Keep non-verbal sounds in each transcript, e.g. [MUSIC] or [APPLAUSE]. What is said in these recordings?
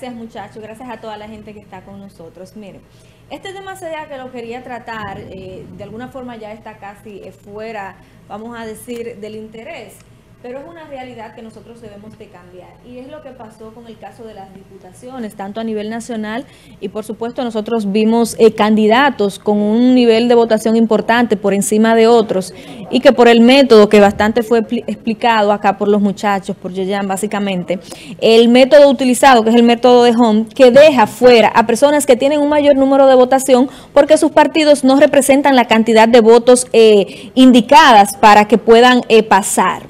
Gracias muchachos, gracias a toda la gente que está con nosotros. Miren, este tema sería que lo quería tratar, eh, de alguna forma ya está casi fuera, vamos a decir, del interés pero es una realidad que nosotros debemos de cambiar. Y es lo que pasó con el caso de las diputaciones, tanto a nivel nacional y por supuesto nosotros vimos eh, candidatos con un nivel de votación importante por encima de otros y que por el método que bastante fue explicado acá por los muchachos, por Yeyan básicamente, el método utilizado, que es el método de Home, que deja fuera a personas que tienen un mayor número de votación porque sus partidos no representan la cantidad de votos eh, indicadas para que puedan eh, pasar.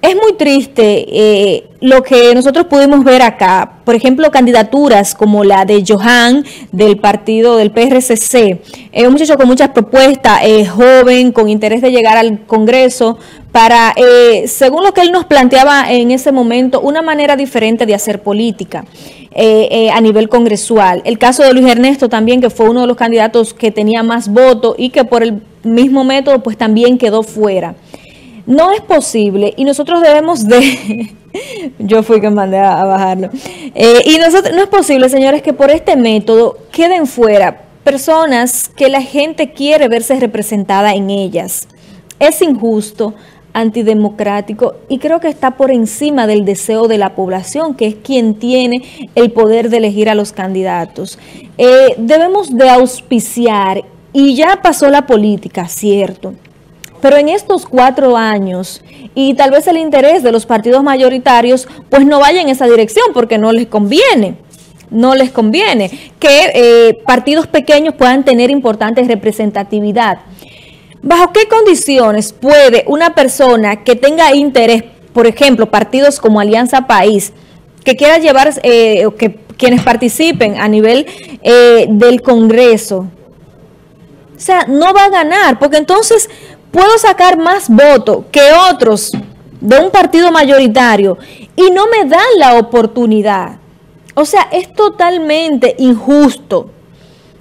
Es muy triste eh, lo que nosotros pudimos ver acá. Por ejemplo, candidaturas como la de Johan del partido del PRCC. Es un muchacho con muchas propuestas, joven, con interés de llegar al Congreso, para, eh, según lo que él nos planteaba en ese momento, una manera diferente de hacer política. Eh, a nivel congresual. El caso de Luis Ernesto también, que fue uno de los candidatos que tenía más votos y que por el mismo método pues también quedó fuera. No es posible y nosotros debemos de... [LAUGHS] Yo fui que mandé a, bajarlo. Eh, y nosotros, no es posible, señores, que por este método queden fuera personas que la gente quiere verse representada en ellas. Es injusto, antidemocrático y creo que está por encima del deseo de la población, que es quien tiene el poder de elegir a los candidatos. Eh, debemos de auspiciar, y ya pasó la política, cierto, pero en estos cuatro años, y tal vez el interés de los partidos mayoritarios, pues no vaya en esa dirección porque no les conviene. No les conviene que eh, partidos pequeños puedan tener importante representatividad. ¿Bajo qué condiciones puede una persona que tenga interés, por ejemplo, partidos como Alianza País, que quiera llevar, eh, que quienes participen a nivel eh, del Congreso, o sea, no va a ganar, porque entonces puedo sacar más votos que otros de un partido mayoritario y no me dan la oportunidad. O sea, es totalmente injusto.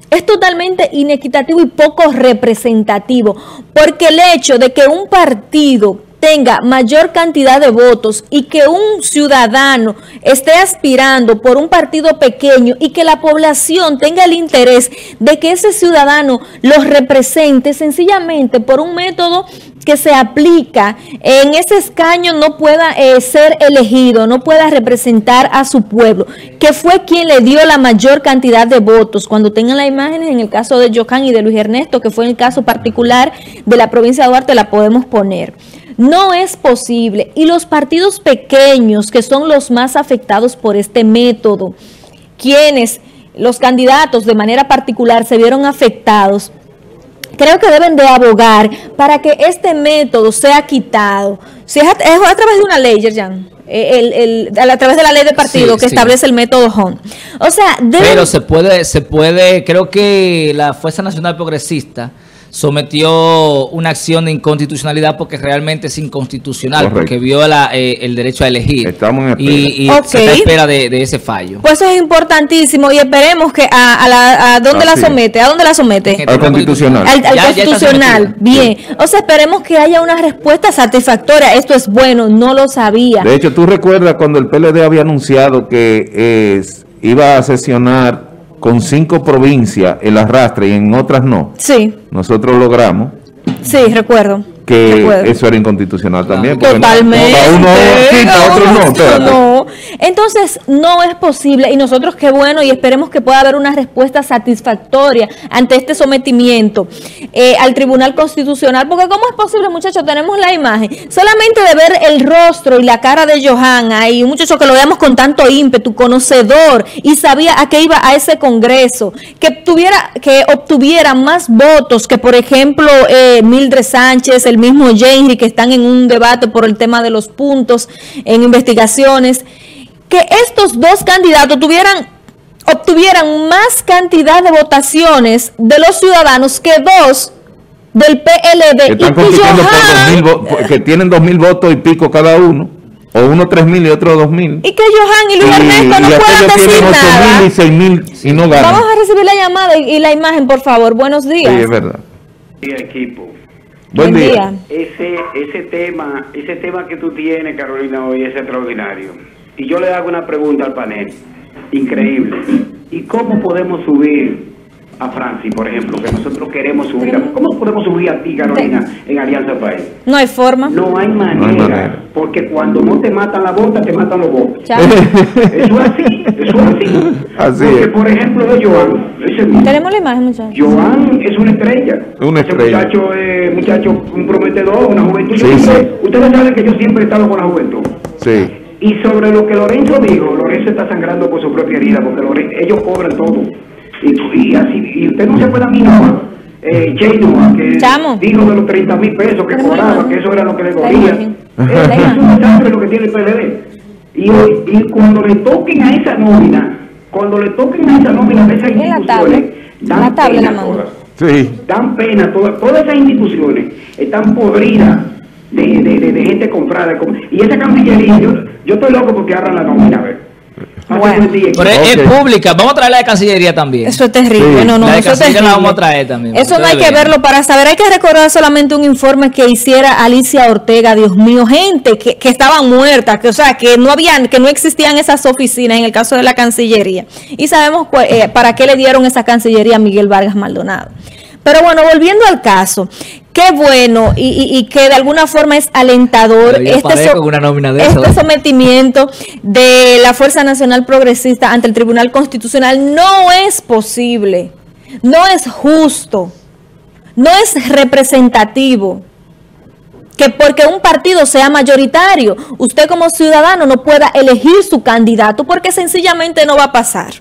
Es totalmente inequitativo y poco representativo, porque el hecho de que un partido tenga mayor cantidad de votos y que un ciudadano esté aspirando por un partido pequeño y que la población tenga el interés de que ese ciudadano los represente sencillamente por un método que se aplica en ese escaño no pueda eh, ser elegido, no pueda representar a su pueblo, que fue quien le dio la mayor cantidad de votos. Cuando tengan las imágenes, en el caso de Jocan y de Luis Ernesto, que fue el caso particular de la provincia de Duarte, la podemos poner. No es posible. Y los partidos pequeños, que son los más afectados por este método, quienes los candidatos de manera particular se vieron afectados, creo que deben de abogar para que este método sea quitado. Si es a, través de una ley, Yerjan, el, a través de la ley de partido que establece el método HON. O sea, Pero se puede, se puede, creo que la Fuerza Nacional Progresista sometió una acción de inconstitucionalidad porque realmente es inconstitucional, porque viola eh, el derecho a elegir. Estamos en Y, se está espera de, ese fallo. Pues eso es importantísimo y esperemos que a, la, a dónde la somete, ¿a dónde la somete? Al constitucional. Al, constitucional, bien. O sea, esperemos que haya una respuesta satisfactoria. Esto es bueno, no lo sabía. De hecho, tú recuerdas cuando el PLD había anunciado que eh, iba a sesionar con cinco provincias el arrastre y en otras no. Sí. Nosotros logramos. Sí, recuerdo que eso era inconstitucional también. Totalmente. uno no, no. Entonces, no es posible, y nosotros qué bueno, y esperemos que pueda haber una respuesta satisfactoria ante este sometimiento eh, al Tribunal Constitucional, porque ¿cómo es posible, muchachos? Tenemos la imagen, solamente de ver el rostro y la cara de Johan ahí, un muchacho que lo veamos con tanto ímpetu, conocedor, y sabía a qué iba a ese congreso, que tuviera, que obtuviera más votos que, por ejemplo, eh, Mildred Sánchez, el mismo Henry, que están en un debate por el tema de los puntos en investigaciones, que estos dos candidatos tuvieran obtuvieran más cantidad de votaciones de los ciudadanos que dos del PLD. y que tienen dos mil votos y pico cada uno. O uno tres mil y otro dos mil. Y que Johan y Luis Ernesto no puedan decir nada. y seis mil y no ganan. Vamos a recibir la llamada y, la imagen, por favor. Buenos días. Sí, es verdad. Sí, equipo. Buen, día. Ese, ese, tema, ese tema que tú tienes, Carolina, hoy es extraordinario. Y yo le hago una pregunta al panel. increíble. ¿Y cómo podemos subir a Francis, por ejemplo, que nosotros queremos subir? a- ¿Cómo podemos subir a ti, Carolina, en Alianza País? No hay forma. No hay manera, No hay manera. porque cuando no te matan la bota, te matan los votos. Chao. Eso es así, eso es así. [LAUGHS] Así porque, es. por ejemplo, de Joan, Tenemos la imagen, muchachos. Joan es una estrella. Una Ese estrella. muchacho es muchacho, un prometedor, una juventud. Sí, siempre- sí. Ustedes saben que yo siempre he estado con la juventud. Sí. Y sobre lo que Lorenzo dijo, Lorenzo está sangrando por su propia herida, porque Lorenzo- ellos cobran todo. Y, y así, y usted no se puede mirar. Eh, Jay Noah, que Chamo. dijo de los 30 mil pesos que cobraba, que eso era lo que le dolía. Eh, Es imagen. un desastre lo que tiene el PLD. Y, y cuando le toquen a esa nómina, cuando le toquen a esa nómina de esas instituciones, dan La tabla en la pena todas Sí. dan pena, todas, todas esas instituciones están podridas de, de, de, de gente comprada. como- Y esa cancillería, yo, yo estoy loco porque abran la nómina, a ver. Bueno. Pero es, pública. Vamos a traer la de Cancillería también. Eso es terrible, Sí. no, no, La de eso Cancillería la vamos a traer también, Eso no hay que verlo para saber, hay que recordar solamente un informe que hiciera Alicia Ortega, Dios mío, gente que, que estaban muertas, que o sea, que no habían, que no existían esas oficinas en el caso de la Cancillería. Y sabemos cu- eh, para qué le dieron esa Cancillería a Miguel Vargas Maldonado. Pero bueno, volviendo al caso, qué bueno y, y- y que de alguna forma es alentador este, parezco una nómina de este sometimiento de la Fuerza Nacional Progresista ante el Tribunal Constitucional. No es posible, no es justo, no es representativo que porque un partido sea mayoritario, usted como ciudadano no pueda elegir su candidato porque sencillamente no va a pasar.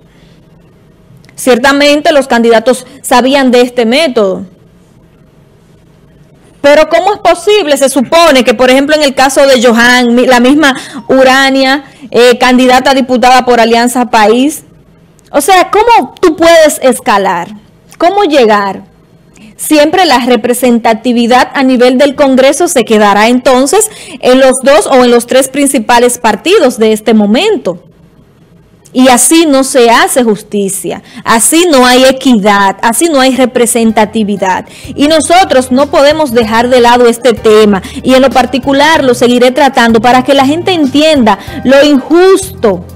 Ciertamente los candidatos sabían de este método. Pero ¿cómo es posible? Se supone que, por ejemplo, en el caso de Johan, la misma Urania, eh, candidata diputada por Alianza País, o sea, ¿cómo tú puedes escalar? ¿Cómo llegar? Siempre la representatividad a nivel del Congreso se quedará entonces en los dos o en los tres principales partidos de este momento. Y así no se hace justicia, así no hay equidad, así no hay representatividad. Y nosotros no podemos dejar de lado este tema. Y en lo particular lo seguiré tratando para que la gente entienda lo injusto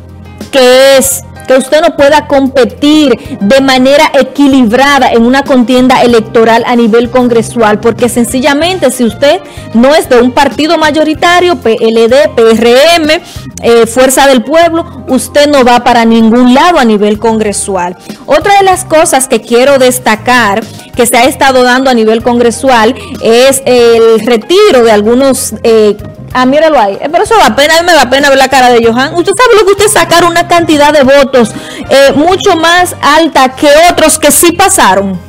que es que usted no pueda competir de manera equilibrada en una contienda electoral a nivel congresual, porque sencillamente si usted no es de un partido mayoritario, PLD, PRM, eh, Fuerza del Pueblo, usted no va para ningún lado a nivel congresual. Otra de las cosas que quiero destacar que se ha estado dando a nivel congresual es el retiro de algunos... eh, Ah, míralo ahí. Eh, Pero eso da pena, a mí me da pena ver la cara de Johan. Usted sabe lo que usted sacar una cantidad de votos eh, mucho más alta que otros que sí pasaron.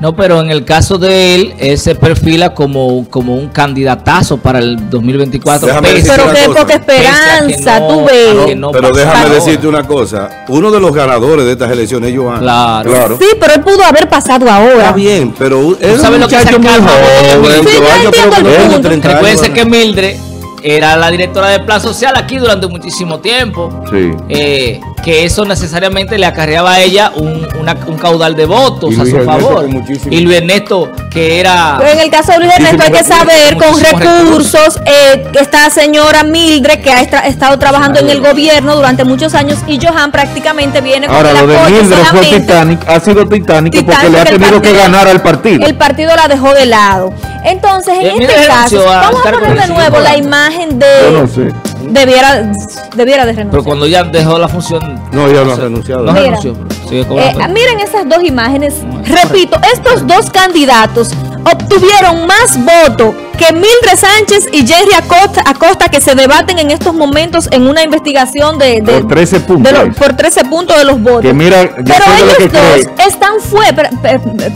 No, pero en el caso de él, él se perfila como, como un candidatazo para el 2024. Déjame pese- decirte Pero qué poca esperanza, no- tú ves. que no Pero déjame ahora. decirte una cosa. Uno de los ganadores de estas elecciones es Joan. Claro. Claro. Sí, pero él pudo haber pasado ahora. Está bien, pero es un sabes lo que se muy joven. Sí, yo Joan, yo creo entiendo que el no tiene punto. 30 años, Recuérdense ¿no? que Mildred era la directora de Plan Social aquí durante muchísimo tiempo. Sí. Eh, que eso necesariamente le acarreaba a ella un, una- un caudal de votos a su Ernesto favor. Y Luis Ernesto, que era... Pero en el caso de Luis Ernesto hay que saber con recursos, eh, que esta señora Mildred que ha estra- estado trabajando en el gobierno durante muchos años y Johan prácticamente viene con Ahora, el lo de apoyo Mildred fue Titanic, ha sido titánico porque le ha tenido que ganar al partido. El partido la dejó de lado. Entonces, en Eh, este caso, renunció a vamos a poner de de nuevo la imagen Yo no de... sé. Debiera, debiera de Pero renunciar. cuando ya dejó la función... No, ya no ha renunciado. No renunció, pero sigue Eh, miren esas dos imágenes. Repito, estos dos candidatos obtuvieron más votos que Mildred Sánchez y Jerry Acosta, Acosta que se debaten en estos momentos en una investigación de, de- Por 13 puntos. de los- por 13 puntos de los votos. Que mira, yo Pero ellos que dos cree. están fuera,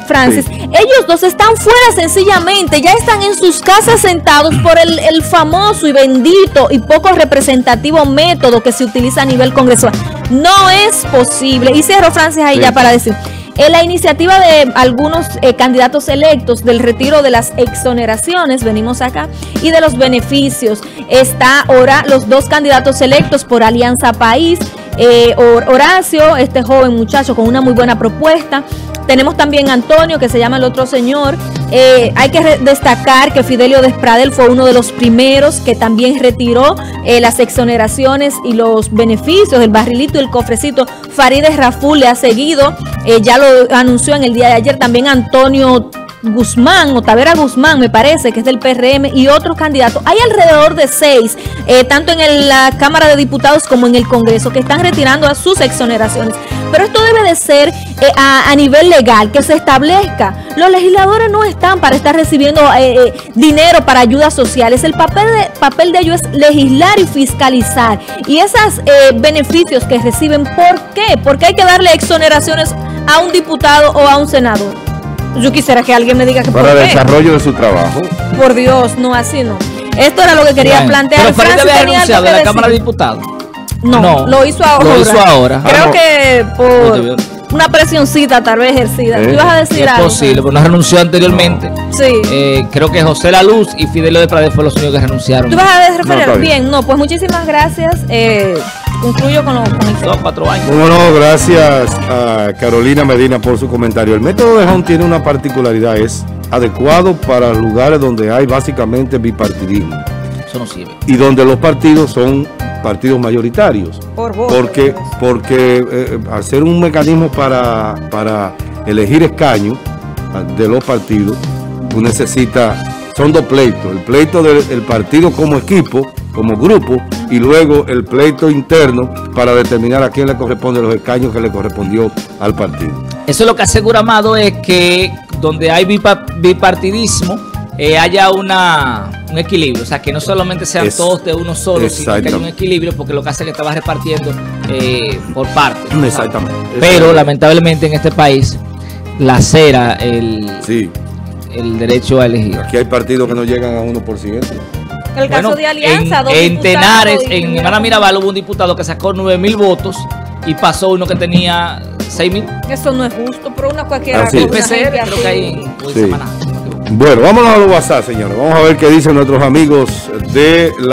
Francis, Sí. ellos dos están fuera sencillamente, ya están en sus casas sentados por el, el famoso y bendito y poco representativo método que se utiliza a nivel congresual. No es posible. Y cierro, Francis, ahí Sí. ya para decir. En la iniciativa de algunos eh, candidatos electos del retiro de las exoneraciones, venimos acá, y de los beneficios, está ahora los dos candidatos electos por Alianza País, eh, Hor- Horacio, este joven muchacho con una muy buena propuesta, Tenemos también a Antonio, que se llama el otro señor. Eh, hay que destacar que Fidelio Despradel fue uno de los primeros que también retiró eh, las exoneraciones y los beneficios del barrilito y el cofrecito. Farideh Raful le ha seguido, eh, ya lo anunció en el día de ayer. También Antonio Guzmán o Tavera Guzmán, me parece, que es del PRM, y otros candidatos. Hay alrededor de seis, tanto en la Cámara de Diputados como en el Congreso, que están retirando a sus exoneraciones. Pero esto debe de ser eh, a, a nivel legal, que se establezca. Los legisladores no están para estar recibiendo eh, eh, dinero para ayudas sociales. El papel de, papel de ellos es legislar y fiscalizar. Y esos beneficios que reciben, ¿por qué? Porque hay que darle exoneraciones a un diputado o a un senador. Yo quisiera que alguien me diga que Para por el qué. desarrollo de su trabajo. Por Dios, no, así no. Esto era lo que quería plantear. Pero Francis había tenía algo renunciado de que la decir. Cámara de Diputados. No, No, lo hizo ahora. lo hizo ahora. Creo Ah, no. que por una presioncita tal vez ejercida. Eh, ¿Tú ibas a decir es algo? posible, pero no renunció anteriormente. Sí. Eh, creo que José La Luz y Fidelio de Prade fueron los únicos que renunciaron. ¿Tú vas a referir? No, bien. no, pues muchísimas gracias. Eh, concluyo con, lo, con el Dos, cuatro años. Bueno, no, gracias a Carolina Medina por su comentario. El método de Home tiene una particularidad, es adecuado para lugares donde hay básicamente bipartidismo Eso no sirve. y donde los partidos son partidos mayoritarios. Por voto, Porque, porque eh, al ser un mecanismo para, para elegir escaños de los partidos, tú necesitas, son dos pleitos, el pleito del el partido como equipo, como grupo, y luego el pleito interno para determinar a quién le corresponde los escaños que le correspondió al partido. Eso lo que asegura Amado es que donde hay bipa- bipartidismo eh, haya una, un equilibrio. O sea, que no solamente sean Es- todos de uno solo, sino que haya un equilibrio, porque lo que hace es que estaba repartiendo eh, por partes. Exactamente. Pero lamentablemente en este país la cera el, Sí, el derecho a elegir. aquí hay partidos que no llegan a 1%. El caso Bueno, de Alianza, en, dos en Tenares, en Hermana Mirabal hubo un diputado que sacó 9 mil votos y pasó uno que tenía 6 mil. Eso no es justo, pero una cualquiera. Así es. cosa, una PCR, creo que hay en Sí. Samaná, Bueno, vámonos a los WhatsApp, señores. Vamos a ver qué dicen nuestros amigos de la...